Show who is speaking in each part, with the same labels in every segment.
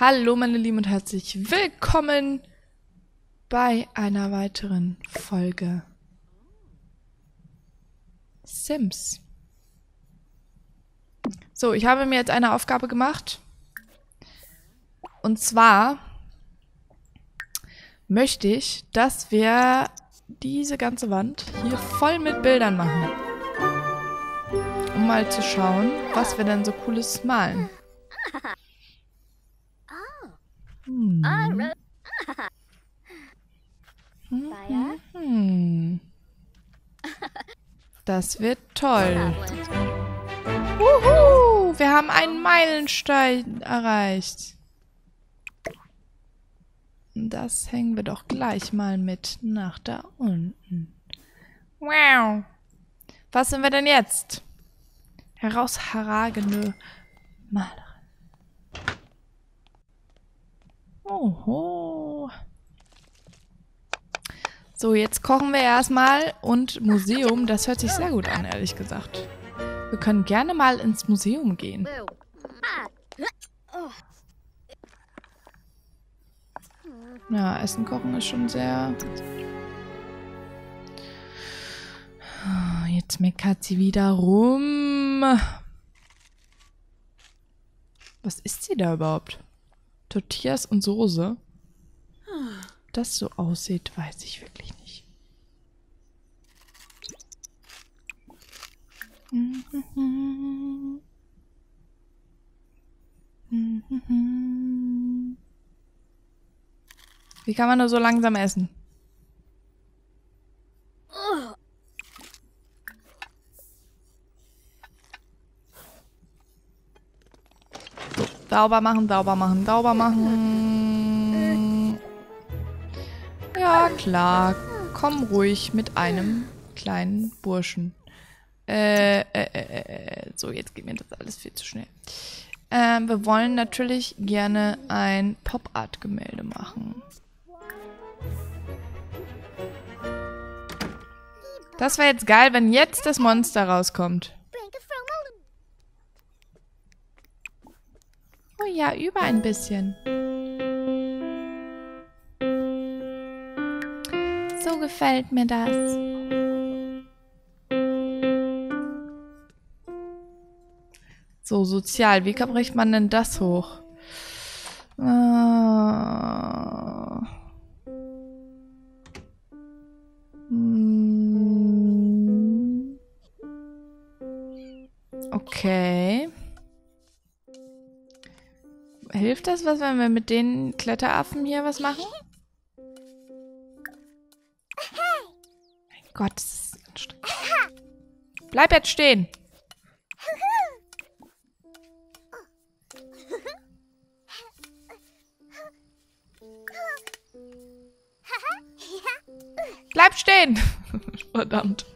Speaker 1: Hallo meine Lieben und herzlich willkommen bei einer weiteren Folge Sims. So, ich habe mir jetzt eine Aufgabe gemacht. Und zwar möchte ich, dass wir diese ganze Wand hier voll mit Bildern machen. Um mal zu schauen, was wir denn so cooles malen. Hm. Hm, hm. Das wird toll. Wuhu! Wir haben einen Meilenstein erreicht. Das hängen wir doch gleich mal mit nach da unten. Wow. Was sind wir denn jetzt? Herausragende Malerin. Oho. So, jetzt kochen wir erstmal und Museum, das hört sich sehr gut an, ehrlich gesagt. Wir können gerne mal ins Museum gehen. Ja, Essen kochen ist schon sehr... Jetzt meckert sie wieder rum. Was ist sie da überhaupt? Tortillas und Soße. Das so aussieht, weiß ich wirklich nicht. Wie kann man nur so langsam essen? Sauber machen, sauber machen, sauber machen. Ja, klar. Komm ruhig mit einem kleinen Burschen. Äh, äh, äh, äh, so, jetzt geht mir das alles viel zu schnell. Ähm, wir wollen natürlich gerne ein Pop-Art-Gemälde machen. Das wäre jetzt geil, wenn jetzt das Monster rauskommt. Oh ja, über ein bisschen. So gefällt mir das. So, sozial. Wie bricht man denn das hoch? Hilft das was, wenn wir mit den Kletteraffen hier was machen? Mein Gott, das ist anstrengend. Bleib jetzt stehen. Bleib stehen! Verdammt.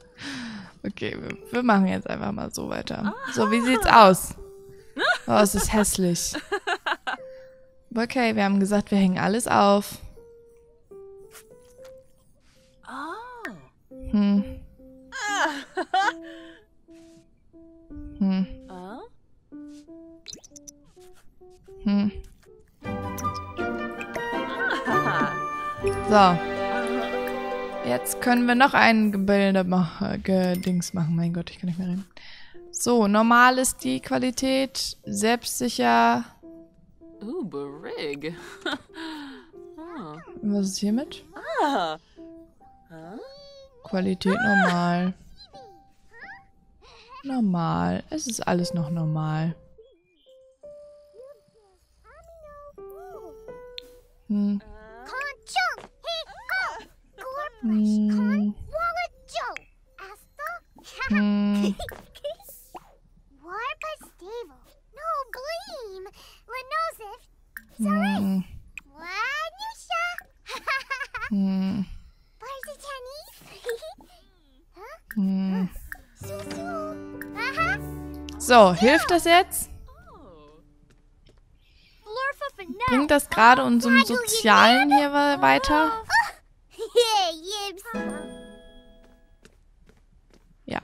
Speaker 1: Okay, wir, wir, machen jetzt einfach mal so weiter. So, wie sieht's aus? Oh, es ist hässlich. Okay, wir haben gesagt, wir hängen alles auf. Hm. Hm. Hm. So. Jetzt können wir noch ein Gebilde machen, Dings machen. Mein Gott, ich kann nicht mehr reden. So, normal ist die Qualität, selbstsicher.
Speaker 2: Ooh, Barig.
Speaker 1: oh. Was ist hiermit? Ah. Qualität normal. Normal. Es ist alles noch normal. Hm. Hm. Hm. Hm. Hm. Hm. So, hilft das jetzt? Bringt das gerade unserem Sozialen hier weiter? Ja.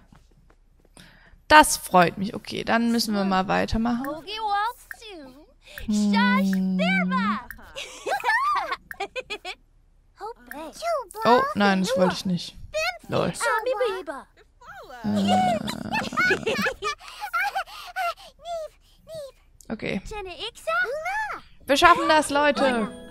Speaker 1: Das freut mich. Okay, dann müssen wir mal weitermachen. Oh, nein, das wollte ich nicht. Lol. Äh. Okay. Wir schaffen das, Leute.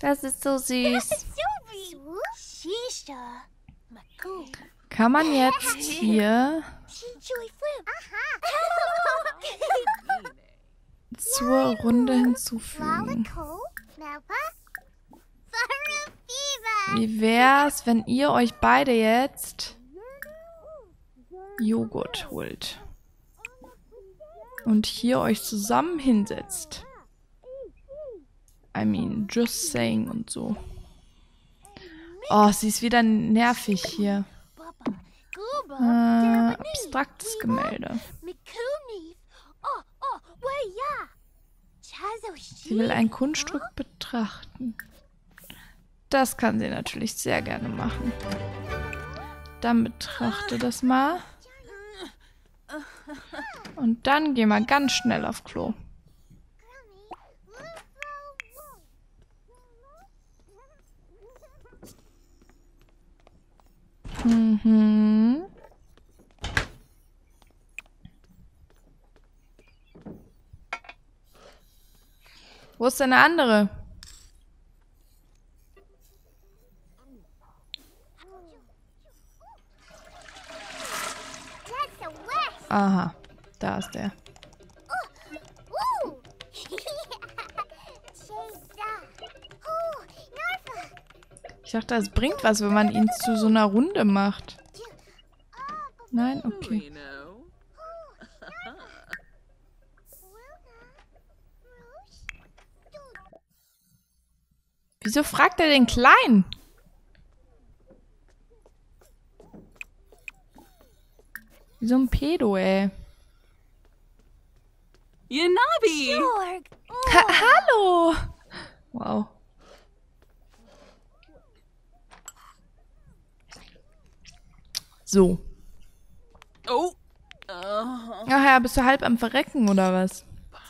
Speaker 1: Das ist so süß. Kann man jetzt hier zur Runde hinzufügen? Wie wär's, wenn ihr euch beide jetzt Joghurt holt? Und hier euch zusammen hinsetzt? I mean, just saying und so. Oh, sie ist wieder nervig hier. Äh, abstraktes Gemälde. Sie will ein Kunststück betrachten. Das kann sie natürlich sehr gerne machen. Dann betrachte das mal. Und dann gehen wir ganz schnell auf Klo. Mhm. Wo ist denn eine andere? Ich dachte, es bringt was, wenn man ihn zu so einer Runde macht. Nein? Okay. Wieso fragt er den Kleinen? Wie so ein Pedo, ey.
Speaker 2: Yanabi!
Speaker 1: Ha hallo! Wow. So.
Speaker 2: Oh.
Speaker 1: Ach ja, bist du halb am Verrecken oder was?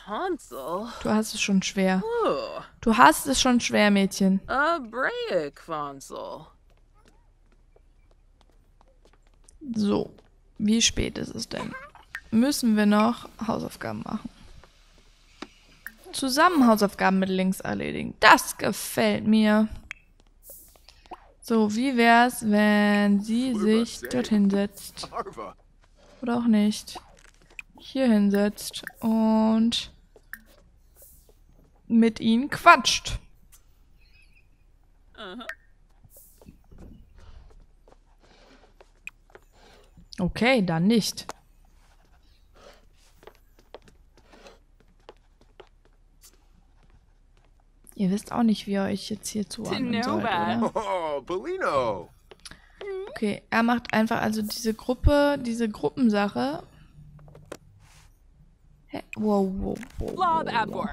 Speaker 2: Hansel.
Speaker 1: Du hast es schon schwer.
Speaker 2: Oh.
Speaker 1: Du hast es schon schwer, Mädchen.
Speaker 2: A break, Hansel.
Speaker 1: So. Wie spät ist es denn? Müssen wir noch Hausaufgaben machen? Zusammen Hausaufgaben mit links erledigen. Das gefällt mir. So, wie wär's, wenn sie sich dorthin setzt? Oder auch nicht. Hier hinsetzt und mit ihnen quatscht. Okay, dann nicht. Ihr wisst auch nicht, wie ihr euch jetzt hier zuordnen sollt, oder?
Speaker 3: Oh, Polino.
Speaker 1: Okay, er macht einfach also diese Gruppe, diese Gruppensache. Hä? Wow, wow, wow.
Speaker 2: Lob Abor.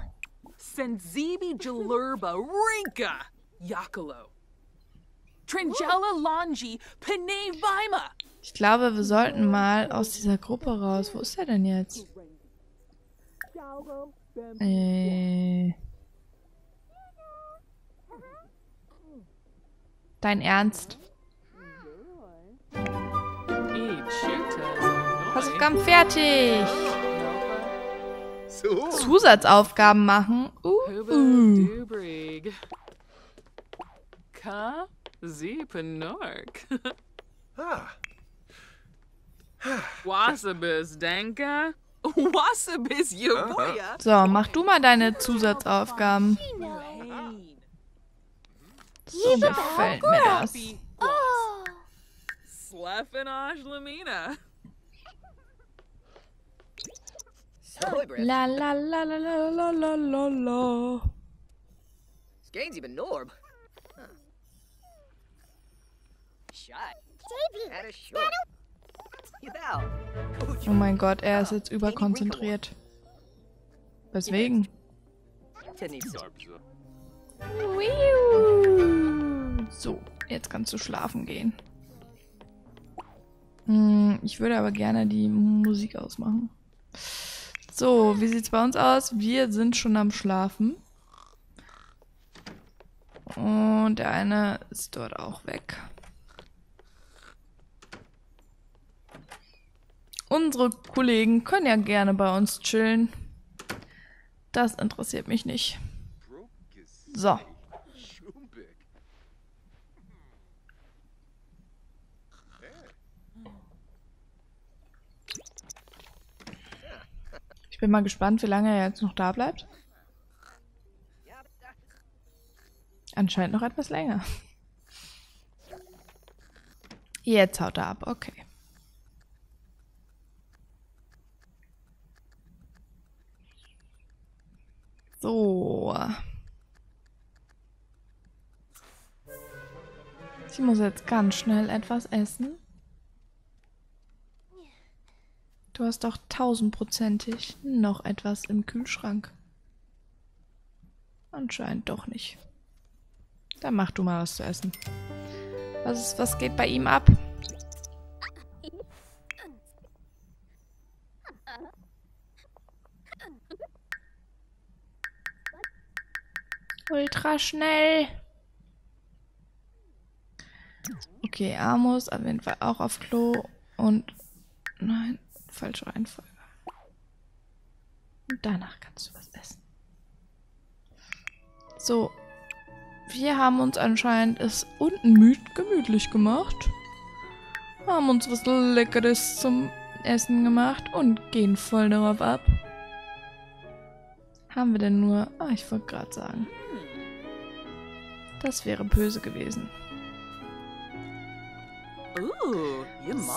Speaker 2: Senzibi Jalurba Rinka Yakalo. Tringella Longi Pene Vima.
Speaker 1: Ich glaube, wir sollten mal aus dieser Gruppe raus. Wo ist er denn jetzt? Äh. Dein Ernst? Hausaufgaben fertig. Zusatzaufgaben machen. Uh.
Speaker 3: uh.
Speaker 2: Wasabis, denke. Wasabis,
Speaker 1: So, mach du mal deine Zusatzaufgaben. So gefällt mir das.
Speaker 2: Slefinosh Lamina.
Speaker 1: La la la la la la la la la.
Speaker 4: Skainsy ben Norb.
Speaker 1: Oh mein Gott, er ist jetzt überkonzentriert. Weswegen?
Speaker 4: Tinny so.
Speaker 1: Jetzt kannst du schlafen gehen. Hm, ich würde aber gerne die Musik ausmachen. So, wie sieht's bei uns aus? Wir sind schon am Schlafen. Und der eine ist dort auch weg. Unsere Kollegen können ja gerne bei uns chillen. Das interessiert mich nicht. So. Ich bin mal gespannt, wie lange er jetzt noch da bleibt. Anscheinend noch etwas länger. Jetzt haut er ab, okay. So. Ich muss jetzt ganz schnell etwas essen. Du hast doch tausendprozentig noch etwas im Kühlschrank. Anscheinend doch nicht. Dann mach du mal was zu essen. Was, ist, was geht bei ihm ab? Ultra schnell. Okay, Amos auf jeden Fall auch auf Klo. Und nein, falsche Reihenfolge. Und danach kannst du was essen. So. Wir haben uns anscheinend es unten gemütlich gemacht. Haben uns was Leckeres zum Essen gemacht und gehen voll darauf ab. Haben wir denn nur... Ah, ich wollte gerade sagen. Das wäre böse gewesen.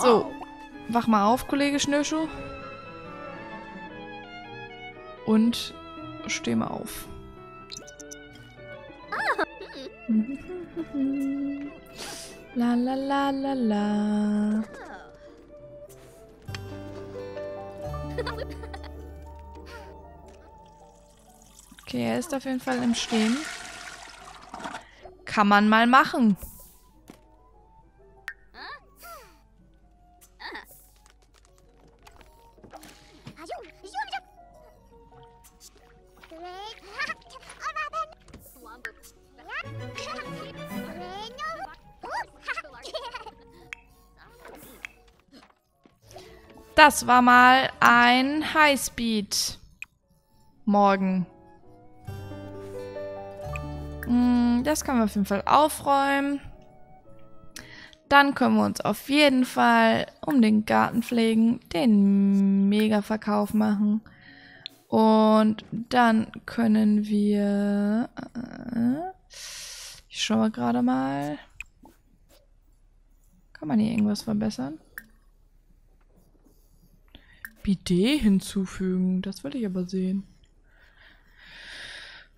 Speaker 1: So, wach mal auf, Kollege Schnürschuh. Und steh mal auf. La la la la la. Okay, er ist auf jeden Fall im Stehen. Kann man mal machen. Das war mal ein Highspeed. Morgen. Mm, Das können wir auf jeden Fall aufräumen. Dann können wir uns auf jeden Fall um den Garten pflegen, den Mega-Verkauf machen. Und dann können wir... äh, Ich schaue gerade mal. Kann man hier irgendwas verbessern? Bidet hinzufügen. Das will ich aber sehen.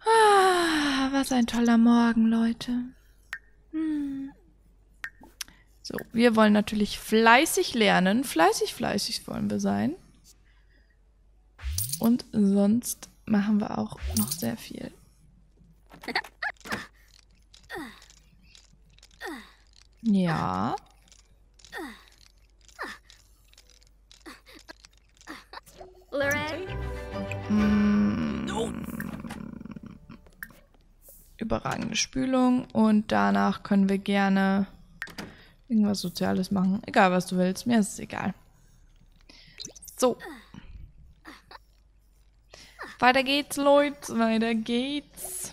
Speaker 1: Ah, was ein toller Morgen, Leute. Hm. So, wir wollen natürlich fleißig lernen. Fleißig, fleißig wollen wir sein. Und sonst machen wir auch noch sehr viel. Ja. Mm. Überragende Spülung. Und danach können wir gerne irgendwas Soziales machen. Egal, was du willst. Mir ist es egal. So. Weiter geht's, Leute. Weiter geht's.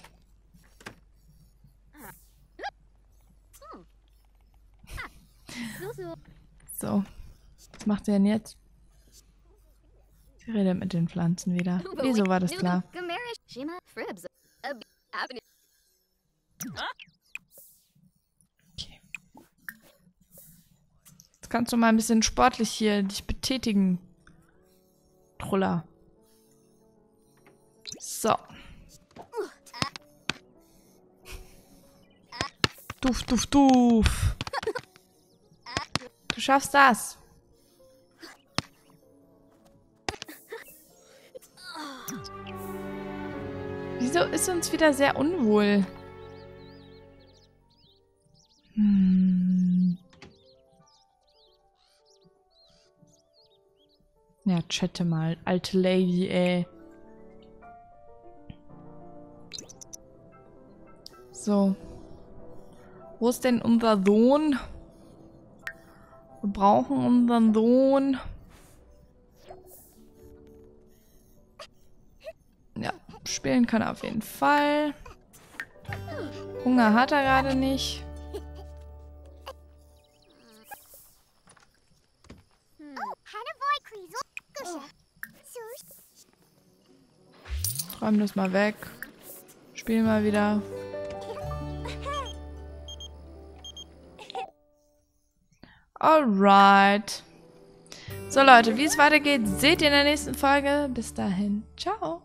Speaker 1: So. Was macht sie denn jetzt? Redet mit den Pflanzen wieder. Wieso war das klar? Okay. Jetzt kannst du mal ein bisschen sportlich hier dich betätigen. Truller. So. Duf, duf, duf. Du schaffst das. Wieso ist uns wieder sehr unwohl? Hm. Ja, chatte mal. Alte Lady, ey. So. Wo ist denn unser Sohn? Wir brauchen unseren Sohn. Spielen kann er auf jeden Fall. Hunger hat er gerade nicht. Räum das mal weg. Spiel mal wieder. Alright. So Leute, wie es weitergeht, seht ihr in der nächsten Folge. Bis dahin. Ciao.